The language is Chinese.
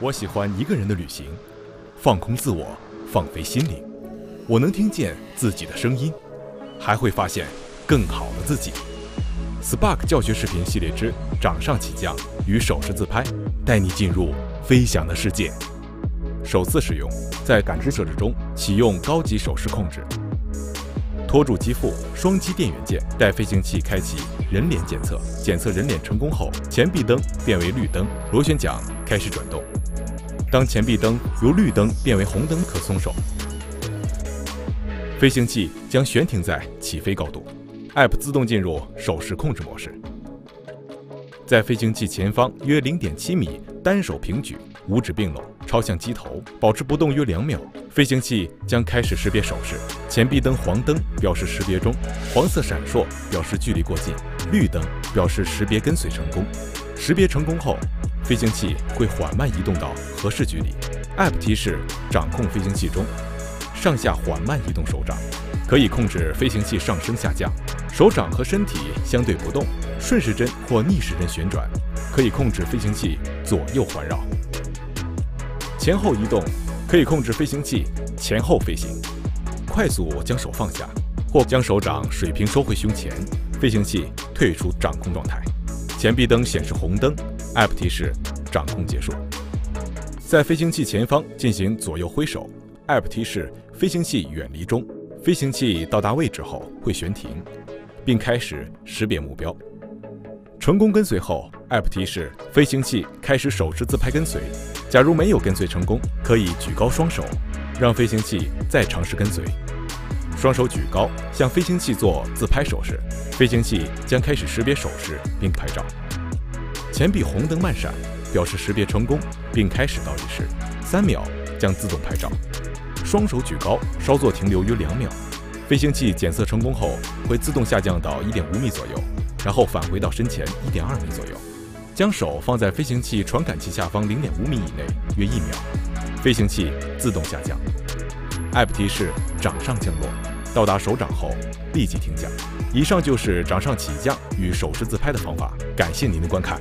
我喜欢一个人的旅行，放空自我，放飞心灵。我能听见自己的声音，还会发现更好的自己。Spark 教学视频系列之掌上起降与手势自拍，带你进入飞翔的世界。首次使用，在感知设置中启用高级手势控制。托住肌腹，双击电源键，待飞行器开启人脸检测，检测人脸成功后，前臂灯变为绿灯，螺旋桨开始转动。当前臂灯由绿灯变为红灯，可松手。飞行器将悬停在起飞高度，App 自动进入手势控制模式。在飞行器前方约零点七米，单手平举，五指并拢，朝向机头，保持不动约两秒。飞行器将开始识别手势，前臂灯黄灯表示识别中，黄色闪烁表示距离过近，绿灯表示识别跟随成功。识别成功后，飞行器会缓慢移动到合适距离。App 提示掌控飞行器中，上下缓慢移动手掌，可以控制飞行器上升下降。手掌和身体相对不动，顺时针或逆时针旋转，可以控制飞行器左右环绕。前后移动可以控制飞行器前后飞行。快速将手放下，或将手掌水平收回胸前，飞行器退出掌控状态。前臂灯显示红灯，App 提示掌控结束。在飞行器前方进行左右挥手，App 提示飞行器远离中。飞行器到达位置后会悬停。并开始识别目标。成功跟随后，App 提示飞行器开始手势自拍跟随。假如没有跟随成功，可以举高双手，让飞行器再尝试跟随。双手举高，向飞行器做自拍手势，飞行器将开始识别手势并拍照。前臂红灯慢闪，表示识别成功并开始倒计时，三秒将自动拍照。双手举高，稍作停留约两秒。飞行器检测成功后，会自动下降到一点五米左右，然后返回到身前一点二米左右。将手放在飞行器传感器下方零点五米以内，约一秒，飞行器自动下降。App 提示掌上降落，到达手掌后立即停降。以上就是掌上起降与手势自拍的方法。感谢您的观看。